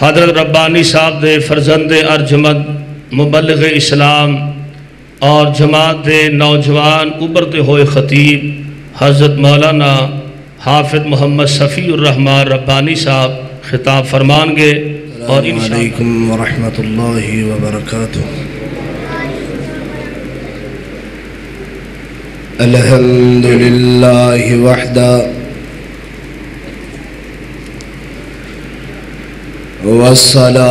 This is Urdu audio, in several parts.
حضرت ربانی صاحب دے فرزند ارجمند مبلغ اسلام اور جماعت دے نوجوان ابرتے ہوئے خطیب حضرت مولانا حافظ محمد صفی الرحمن ربانی صاحب خطاب فرمان گے اور السلام علیکم ورحمۃ اللہ وبرکاتہ۔ الحمد للہ وحدہ والصلاة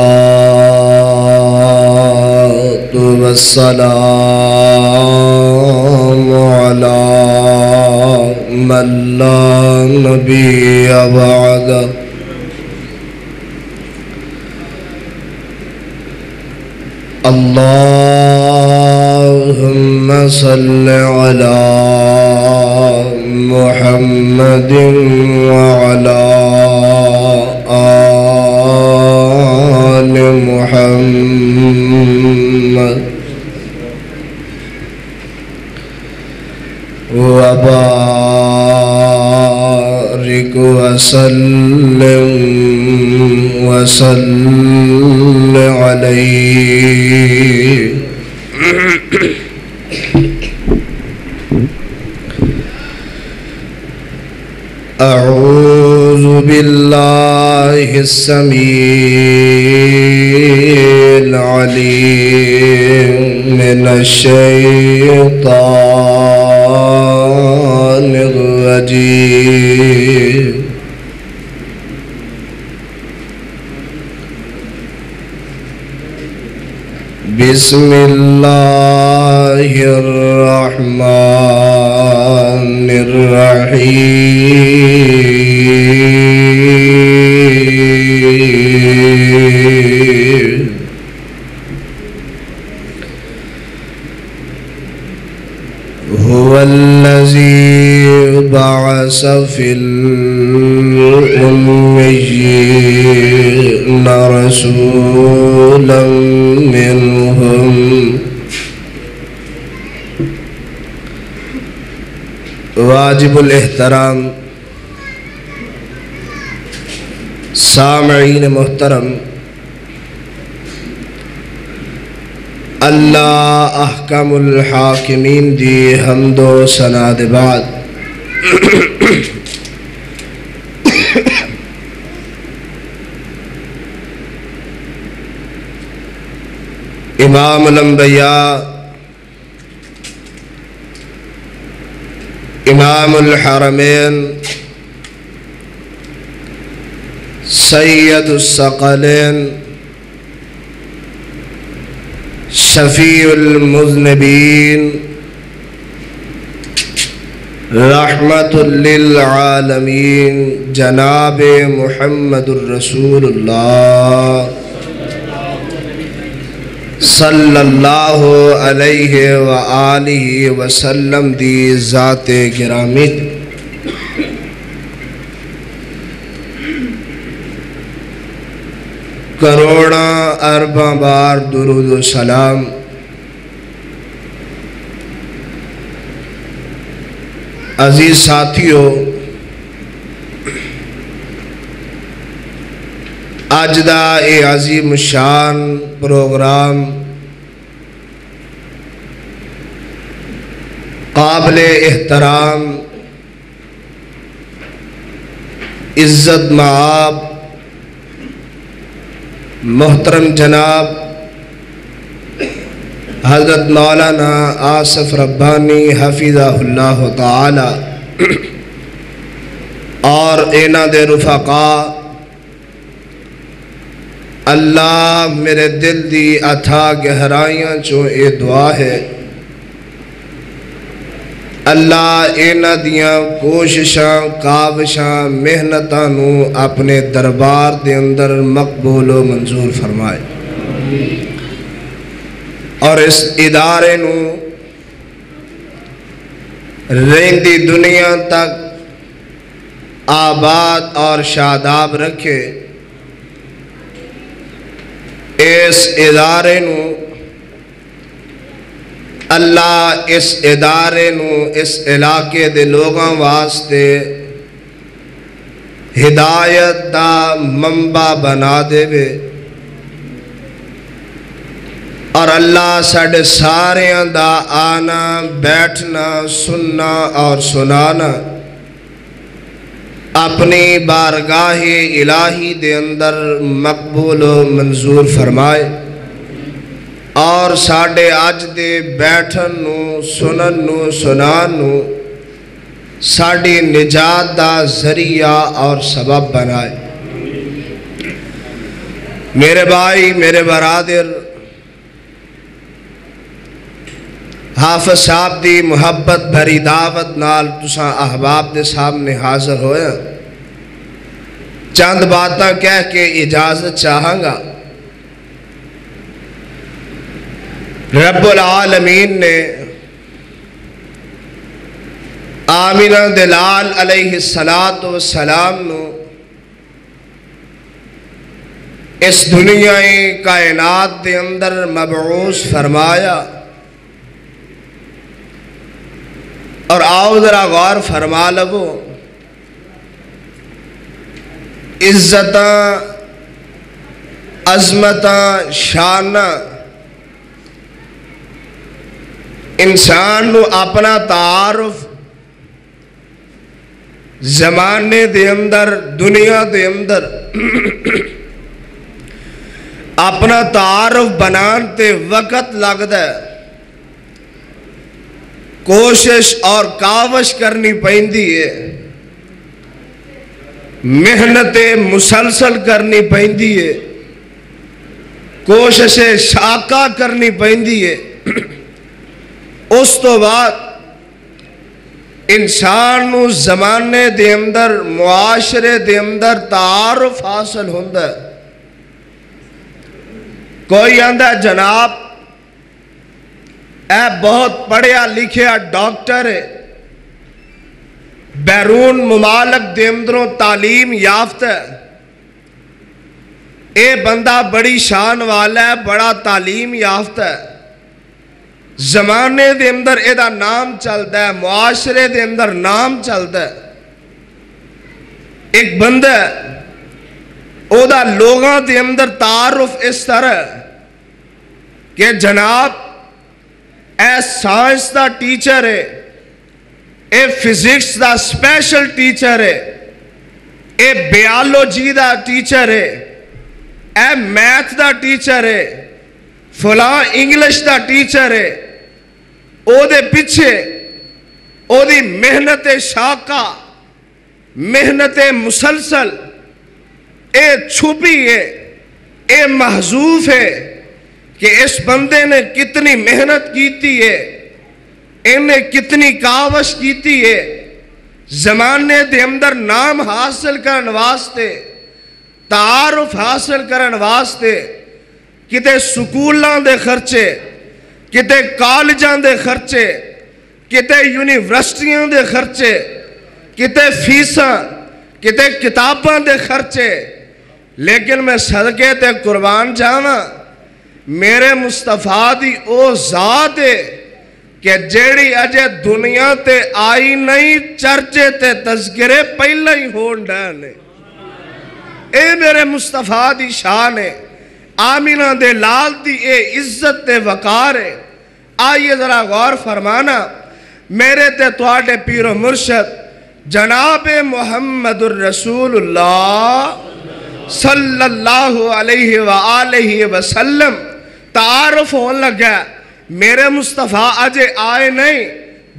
والسلام على من لا نبي بعده اللهم صل على محمد وعلى محمد. وبارك وسلم وسل عليه. أعوذ بالله السميع العليم من الشيطان الرجيم. بسم الله الرحمن الرحيم. بعث في الأميين رسولا منهم. واجب الاحترام. سامعین محترم. اللہ احکم الحاکمین دی حمد و سناد بعد. إمام الانبیاء إمام الحرمین سید الثقلین شفیع المذنبین رحمت للعالمین، جناب محمد الرسول اللہ صلی اللہ علیہ وآلہ وسلم دی ذات گرامی۔ کروڑا ارباں بار درود و سلام۔ عزیز ساتھیو اج دا اے عظیم شان پروگرام قابل احترام عزت معاب محترم جناب حضرت مولانا آصف ربانی حفظہ اللہ تعالی اور اینا دے رفقا، اللہ میرے دل دی اتھا گہرائیاں چو اے دعا ہے۔ اللہ اینا دیاں کوششاں کابشاں محنتاں نو اپنے دربار دے اندر مقبول و منظور فرمائے۔ اور اس ادارے نو رہندی دنیا تک آباد اور شاداب رکھے۔ اس ادارے نو اللہ اس ادارے نو اس علاقے دے لوگاں واسطے ہدایت دا منبع بنا دے اور اللہ ساڑھے سارے دا آنا، بیٹھنا، سننا اور سنانا اپنی بارگاہ الہی دے اندر مقبول و منظور فرمائے اور ساڑھے آج دے بیٹھن نو سنن نو سنان نو ساڑھی نجات دا ذریعہ اور سبب بنائے۔ میرے بھائی، میرے برادر حافظ صاحب دی محبت بھری دعوت نال تساں احباب دے سامنے حاضر ہویا ہاں۔ چند باتاں کہہ کے اجازت چاہاں گا۔ رب العالمین نے آمینہ دلال علیہ السلام نو اس دنیا کائنات دے اندر مبعوث فرمایا۔ اور آؤ ذرا غور فرما لگو۔ عزت عظمت شان انسان نو اپنا تعارف زمانے دے اندر، دنیا دے اندر اپنا تعارف بنانتے وقت لگتا ہے۔ کوشش اور کاوش کرنی پہندی ہے۔ محنت مسلسل کرنی پہندی ہے۔ کوشش شاکہ کرنی پہندی ہے۔ اس تو بعد انسان نو زمانے دے اندر، معاشرے دے اندر تعارف حاصل ہوندہ ہے۔ کوئی آندہ جناب اے بہت پڑھیا لکھیا ڈاکٹر ہے۔ بیرون ممالک دے اندروں تعلیم یافت ہے۔ اے بندہ بڑی شان والا ہے، بڑا تعلیم یافت ہے۔ زمانے دے اندر اے دا نام چلتا ہے، معاشرے دے اندر نام چلتا ہے۔ ایک بندہ ہے، او دا لوگاں دے اندر تعارف اس طرح کہ جناب اے سائنس دا ٹیچر ہے، اے فزکس دا سپیشل ٹیچر ہے، اے بیالوجی دا ٹیچر ہے، اے میتھ دا ٹیچر ہے، فلاں انگلش دا ٹیچر ہے۔ او دے پچھے او دی محنت شاکہ محنت مسلسل، اے چھپی ہے، اے محضوف ہے۔ کہ اس بندے نے کتنی محنت کیتی ہے، انہیں کتنی کاوش کیتی ہے۔ زمانے دے اندر نام حاصل کرن واسطے، تعارف حاصل کرن واسطے کتے سکولان دے خرچے کتے کالجان دے خرچے کتے یونیورسٹیاں دے خرچے کتے فیساں کتے کتابان دے خرچے۔ لیکن میں صدقے تے قربان جانا میرے مصطفیٰ دی او ذات ہے کہ جیڑی اجے دنیا تے آئی نہیں، چرچے تے تذکرے پہلے ہی ہون ڈانے اے میرے مصطفیٰ دی شان ہے۔ آمینہ دے لال دی اے عزت تے وقار ہے۔ آئیے ذرا غور فرمانا۔ میرے تے توڑے پیر و مرشد جناب محمد الرسول اللہ صلی اللہ علیہ وآلہ وسلم تعارف ہون لگا ہے میرے مصطفیٰ اجے آئے نہیں،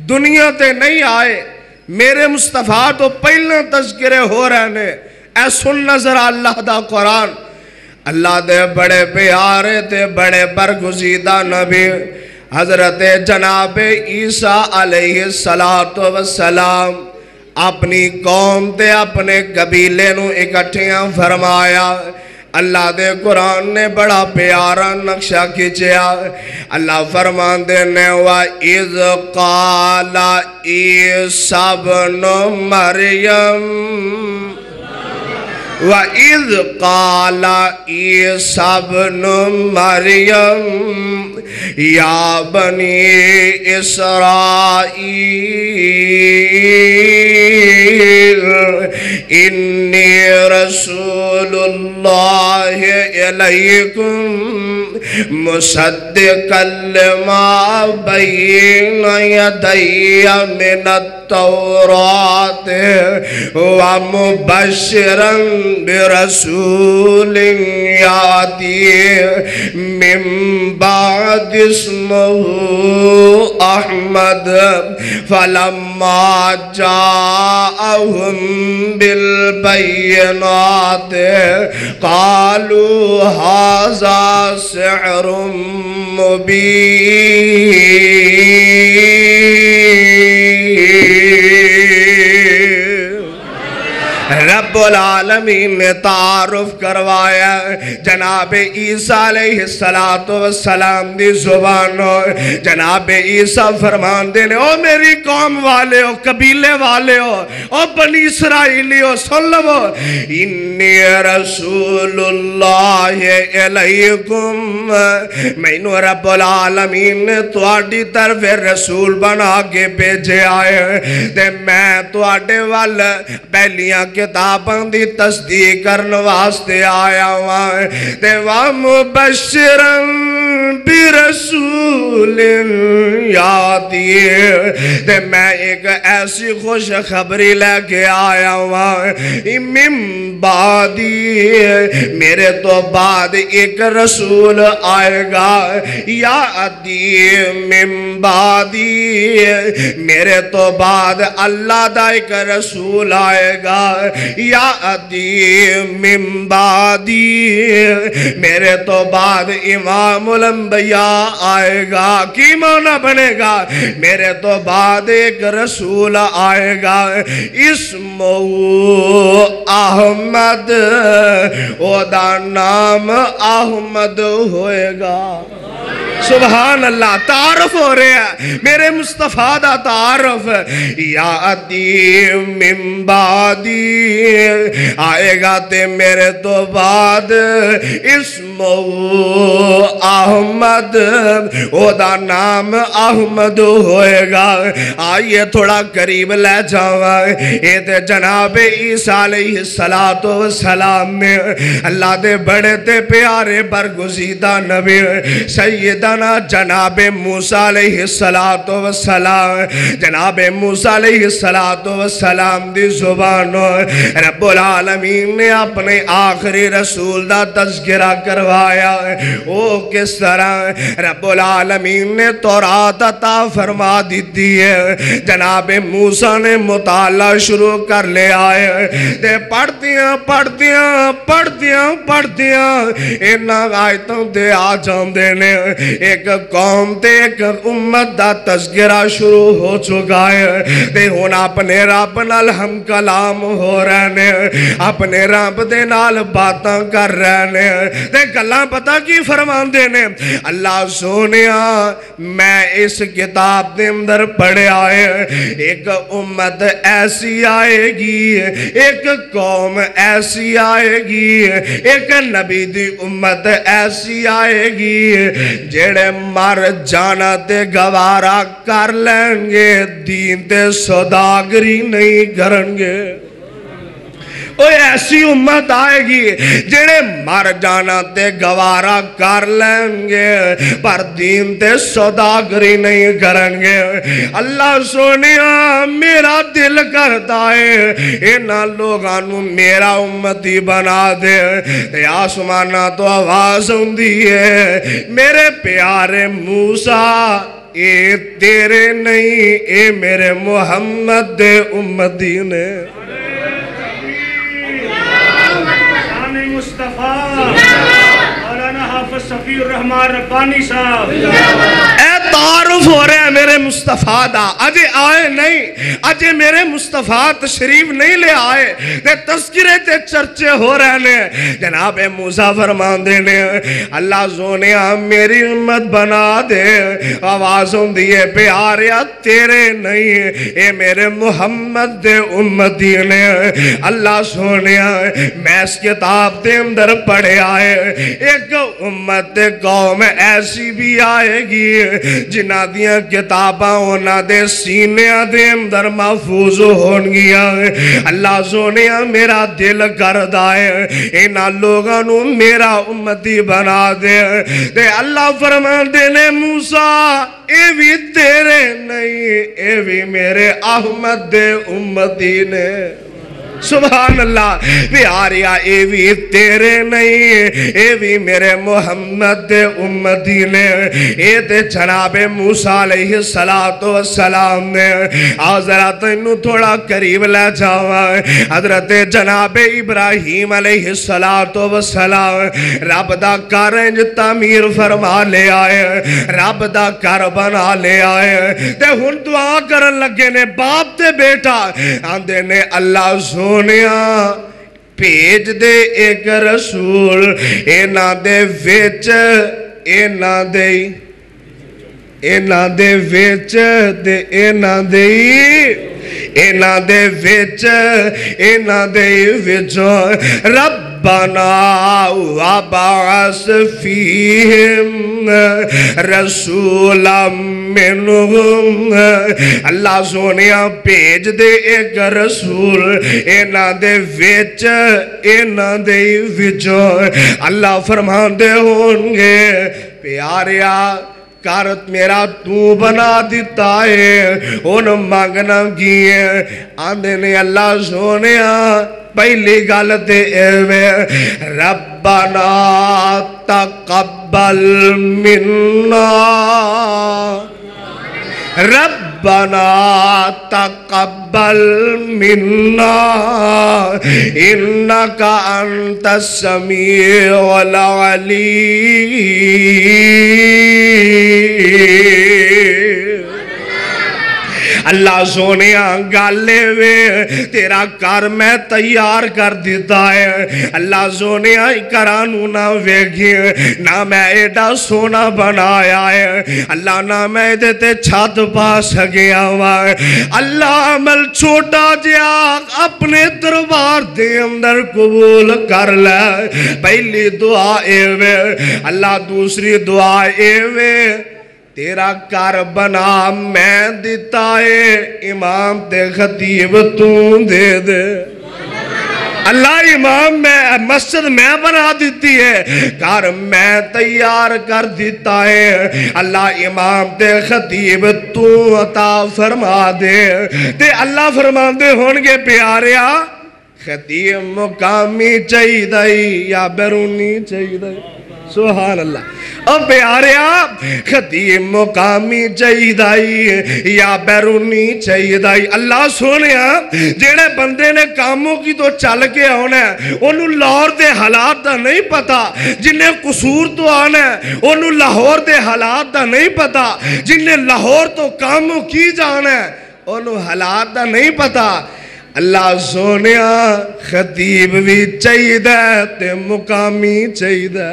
دنیا تے نہیں آئے۔ میرے مصطفیٰ تو پہلے تذکرے ہو رہے ہیں۔ اے سن نظر اللہ دا قرآن۔ اللہ دے بڑے پیارے تے بڑے برگزیدہ نبی، حضرت جناب عیسیٰ علیہ السلام اپنی قوم تے اپنے قبیلے نو اکٹھیاں فرمایا۔ اللہ دے قرآن نے بڑا پیارا نقشہ کھچیا اللہ فرمان دینے وا اِذ قَالَ عِيسَى بْنُ وَإِذْ قَالَ عِيسَى ابْنُ مَرْيَمَ، يَا بَنِي إِسْرَائِيلَ، إِنِّي رَسُولُ اللَّهِ إِلَيْكُمْ مُصَدِّقًا لِمَا بَيْنَ يَدَيَّ مِنَ التوراة ومبشرا برسول يأتي من بعد اسمه أحمد. فلما جاءهم بالبينات قالوا هذا سحر مبين. رب العالمین نے تعارف کروایا۔ جناب عیسیٰ علیہ السلام دی زبان۔ جناب عیسیٰ فرمان دینے او میری قوم والے ہو قبیلے والے ہو او بنی اسرائیلی ہو سن لو انی رسول اللہ علیکم۔ مینو رب العالمین نے تواڈی طرف رسول بنا کے بھیجے آئے۔ تے میں تواڈے وال پہلیاں کتاباں دی تصدیق کرن واسطے آیا ہوا تے وا مبشرن برسول یادی تے میں ایک ایسی خوش خبری لے کے آیا ہوا امم بعدی میرے تو بعد ایک رسول آئے گا۔ یا ادی من بعدی میرے تو بعد اللہ دا ایک رسول آئے گا۔ یا ادی من بعدی میرے تو بعد امام انبیاء آئے گا، کی مانا بنے گا؟ میرے تو بعد ایک رسول آئے گا اسمو احمد، او دا نام احمد ہوئے گا۔ سبحان اللہ تعارف ہو رہے ہیں۔ میرے مصطفیٰ دا تعارف۔ یا ادی من بعدی۔ آئے گا تے میرے تو بعد۔ اسمو احمد۔ او دا نام احمد ہوئے گا۔ آئیے تھوڑا قریب لے جاؤں اے تے جناب عیسیٰ علیہ السلام نے اللہ دے بڑے تے پیارے برگزیدہ نبی۔ سیدنا جناب موسیٰ علیہ السلام جناب موسیٰ علیہ السلام دی زبان رب العالمین نے اپنے آخری رسول دا تذکرہ کروایا۔ او کس طرح؟ رب العالمین نے تورات عطا فرما دیتی ہے۔ جناب موسیٰ نے مطالعہ شروع کر لے آئے۔ دے پڑھ دیاں پڑھ دیاں پڑھ اینا آیتوں دے آ جان دینے ایک قوم تے ایک امت دا تذکرہ شروع ہو چکا ہے۔ تے ہونا اپنے رب نال ہم کلام ہو رہنے اپنے رب دے نال باتاں کر رہنے تے گلاں پتہ کی فرمان دینے اللہ سونیا، میں اس کتاب دے اندر پڑھے آئے ایک امت ایسی آئے گی، ایک قوم ایسی آئے گی، ایک نبی دی امت ایسی آئے گی۔ جڑے مر جانا تے گوارا کر لیں گے دین تے صداگری نہیں کرنگے اوہ ایسی امت آئے گی جڑے مر جانا تے گوارا کر لیں گے پر دین تے صداگری نہیں کرنگے اللہ سونیا میرا دل کرتا ہے اینا لوگانو میرا امتی بنا دے تے تو آواز ہوں ہے میرے پیارے موسیٰ اے تیرے نہیں اے میرے محمد دے امتی نے شفیع الرحمان ربانی صاحب۔ جی۔ تعارف ہو رہا ہے میرے مصطفیٰ دا۔ اجے آئے نہیں، اجے میرے مصطفیٰ تشریف نہیں لے آئے۔ تے تذکرے تے چرچے ہو رہے نے۔ جناب موسیٰ فرمان دے نے، اللہ زونیا میری امت بنا دے۔ آواز ہوں دیئے پیاریا تیرے نہیں۔ اے میرے محمد دے امتی نے۔ اللہ سونیا میں اس کتاب دے اندر پڑھے آئے۔ ایک امت قوم ایسی بھی آئے گی۔ جنہ دیا کتاباں ہونا دے سینیاں دے اندر محفوظ ہون اللہ سونیا میرا دل کر دائے اینا لوگاں نو میرا امتی بنا دے تے اللہ فرمان دے نے موسیٰ اے بھی تیرے نہیں اے بھی میرے احمد دے امتی نے سبحان اللہ پیاریا اے بھی تیرے نہیں اے بھی میرے محمد دے امتی نے۔ اے تے جناب موسیٰ علیہ السلام نے۔ حضرت انہوں تھوڑا قریب لے جاوا حضرت جناب ابراہیم علیہ السلام رب دا کارنج تعمیر فرما لے آئے، رب دا کار بنا لے آئے۔ تے ہن دعا کرن لگے نے، باپ تے بیٹا، آندے نے اللہ سونیا پیج دے ایک رسول اینا دے ویچ اینا دے اینا دے ویچ دے اینا دے اینا دے ویچ اینا دے ویچ رب ربنا وابعث فيهم رسولا منهم. اللہ سونیا بھیج دے ایک رسول اینا دے وچ اینا دے وچوں۔ اللہ فرمان دے ہونگے پیاریا کارت میرا تو بنا دیتا ہے ان مانگنا کیے آندے نے اللہ سونیا پہلی گالتے ایوے ربنا تقبل منا رب ربنا تقبل منا انك انت السميع العليم. اللہ سونیا گالے وے، تیرا کر میں تیار کر دیتا ہے۔ اللہ سونیا کرانو نہ ویگی نہ میں ایڈا سونا بنایا ہے۔ اللہ نہ میں دیتے چھت پا سکیا ہوا ہے اللہ عمل چھوٹا جیا اپنے دربار دے اندر قبول کر لے۔ پہلی دعا اے وے، اللہ دوسری دعا اے وے۔ تیرا کار بنا، میں دیتا ہے، امام تے خطیب تو دے دے۔ اللہ امام میں، مسجد میں بنا دیتی ہے۔ کار میں تیار کر دیتا ہے۔ اللہ امام تے خطیب تو عطا فرما دے۔ تے اللہ فرما دے ہونگے پیاریا، خطیب مقامی چاہی دائی یا بیرونی چاہی دائی سبحان اللہ اب پیاریا خطیب مقامی چاہیدائی یا بیرونی چاہیدائی اللہ سونیا جیڑے بندے نے کاموں کی تو چل کے ہونا ہے انہوں لاہور دے حالات دا نہیں پتا، جنہیں قصور تو آنا ہے انہوں لاہور دے حالات دا نہیں پتا، جنہیں لاہور تو کاموں کی جانا ہے انہوں حالات دا نہیں پتا۔ اللہ سونیا خطیب بھی چاہیدہ تے مقامی چاہیدہ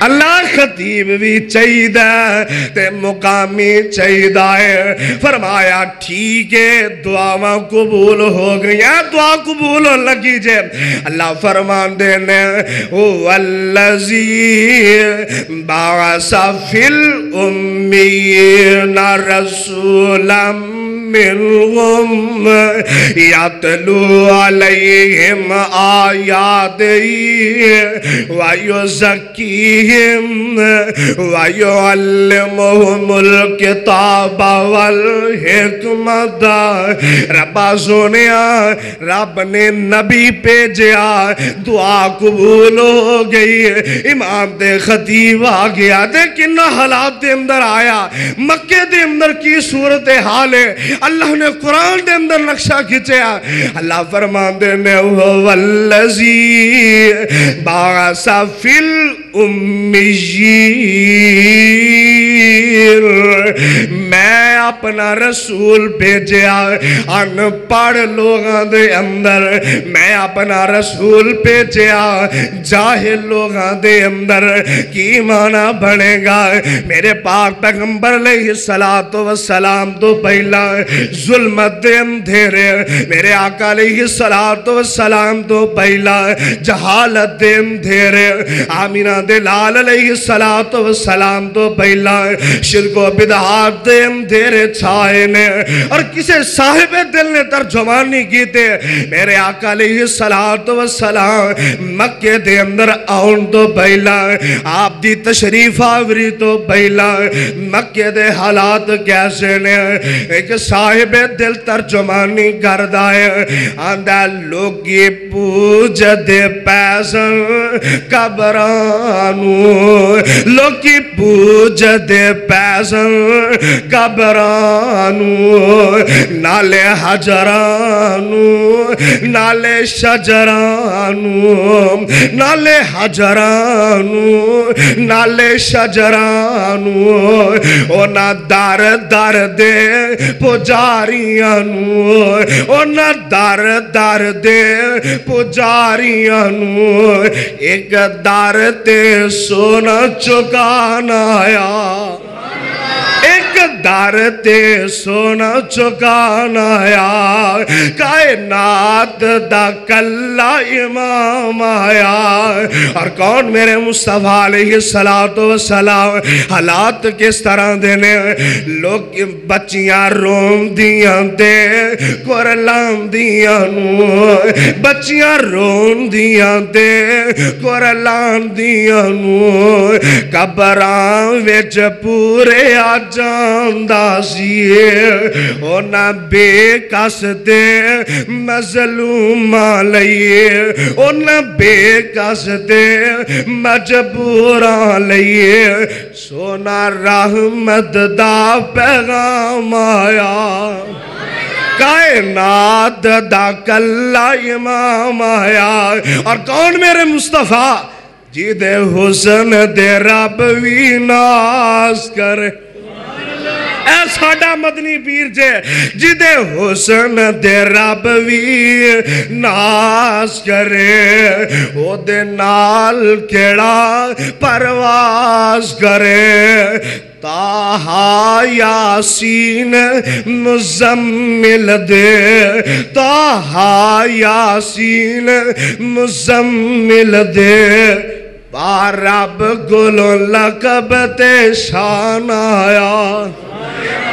اللہ خطیب بھی چاہیدہ، تے مقامی چاہیدہ ہے۔ فرمایا، ٹھیک ہے دعا قبول ہو گئی دعا قبول ہو لگی جے۔ اللہ فرمان دینے والذی باعث فی الامین رسولا منهم يتلو عليهم آياته ويزكيهم ويعلمهم الكتاب والحكمة ربا سونیا رب نے نبی پیجیا دعا قبول ہو گئی۔ امام دے خطیب آ گیا دے کنہ حالات دے اندر آیا۔ مکہ دے اندر کی صورت حال ہے؟ اللہ نے قرآن دے اندر نقشہ کھچیا اللہ فرمان دے نے والذی باعث فی الامیین. بصیر میں اپنا رسول بھیجیا ان پڑھ لوگاں دے اندر۔ میں اپنا رسول بھیجیا، جاہل لوگاں دے اندر۔ کی معنی بنے گا؟ میرے پاک پیغمبر علیہ السلام تو پہلا ظلمت دے اندھیرے۔ میرے آقا علیہ السلام تو پہلا جہالت دے اندھیرے۔ آمینہ دے لال علیہ السلام تو پہلا شرک و بدعات دے اندھیرے چھائے نے۔ اور کسے صاحب دل نے ترجمانی کی تے۔ میرے آقا علیہ السلام مکہ دے اندر آن تو پہلا آپ دی تشریف آوری تو پہلا مکہ دے حالات کیسے نے؟ ایک صاحب دل ترجمانی کردہ ہے۔ آندہ لوگی پوج دے پیسن کبرانو لوگی پوج دے پیسن کبرانو نالے حجرانو نالے شجرانو نالے حجرانو نالے شجرانو او نا دار دار دے پجاریانو او نا دار دار دے پجاریانو ایک دار تے سونا چکانا آیا تے سونا چکانا آیا۔ کائنات دا کلا امام آیا۔ اور کون میرے مصطفیٰ علیہ السلام حالات کس طرح دینے لوگ بچیاں روم دیاں دے کورلام دیاں نو۔ بچیاں روم دیاں دے کورلام دیاں نو۔ کبران ویچ پورے آجاندہ سیے اونا بے کس دے مظلوم لئیے۔ اونا بے کس دے مجبورا لئیے۔ سونا رحمت دا پیغام آیا۔ کائنات دا کلا امام آیا۔ اور کون میرے مصطفیٰ؟ جی دے حسن دے رب وی ناس کرے۔ اے ساڑا مدنی پیر جے جی دے حسن دے رب وی ناس کرے او دے نال کیڑا پرواز کرے۔ تاہا یاسین مزمل دے تاہا یاسین مزمل دے۔ پارب گلو لقب تے شان آیا۔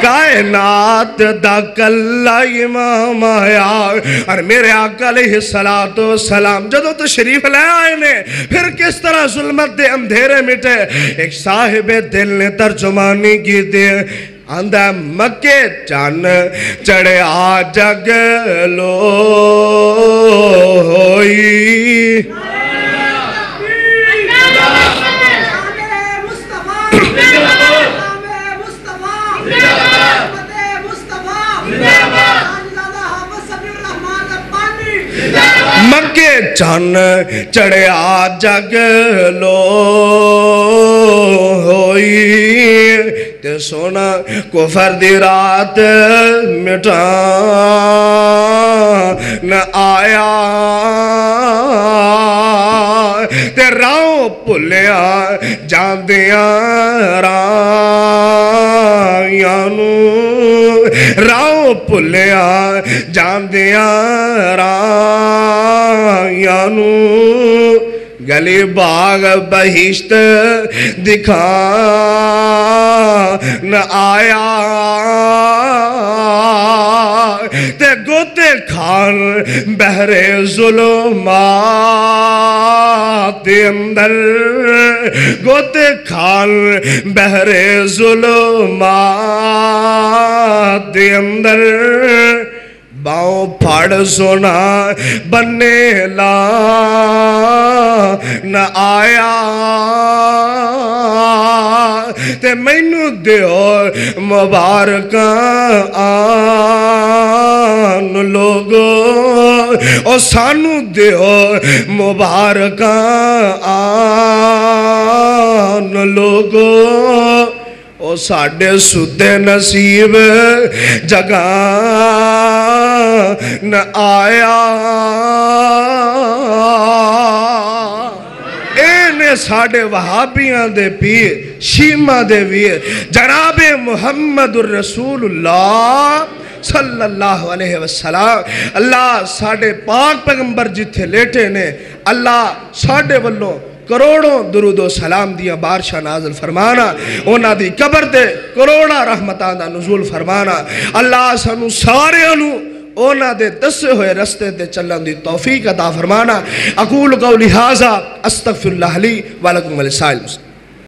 کائنات دا کلا امام آیا۔ اور میرے آقا علیہ السلام جدو تو شریف لے آئے نے، پھر کس طرح ظلمت دے اندھیرے مٹے۔ ایک صاحب دل نے ترجمانی کی دے آندہ مکے چان چڑے آ جگ لو۔ مکے چان چڑیا جگ لو ہوئی تے سونا کفر دی رات مٹا نہ آیا تے راؤ پلیا جاندیاں رائیانو راؤ پلیا جاندیاں رائیانو گلی باغ بہشت دکھا نہ آیا تے گوتے کھان بہرے ظلمات اندر گوتے کھان بہرے ظلمات اندر باؤں پھاڑ سونا بنے لا نہ آیا تے مینو دیو مبارک آن لوگو او سانو دیو مبارک آن لوگو او ساڑے سدے نصیب جگاں نہ آیا۔ ساڑھے وہابیاں دے پیر شیمہ دے ویر، جناب محمد الرسول اللہ صلی اللہ علیہ وسلم۔ اللہ ساڑھے پاک پیغمبر جتھے لیٹے نے، اللہ ساڑھے والوں کروڑوں درود و سلام دیا بارشاہ نازل فرمانا۔ اونا دی کبر دے کروڑا رحمتان دا نزول فرمانا۔ اللہ سنو سارے انو اونا دے دسے ہوئے رستے دے چلن دی توفیق عطا فرمانا۔ اقول قولی حاضر استغفر اللہ لی ولکم سائل مسلم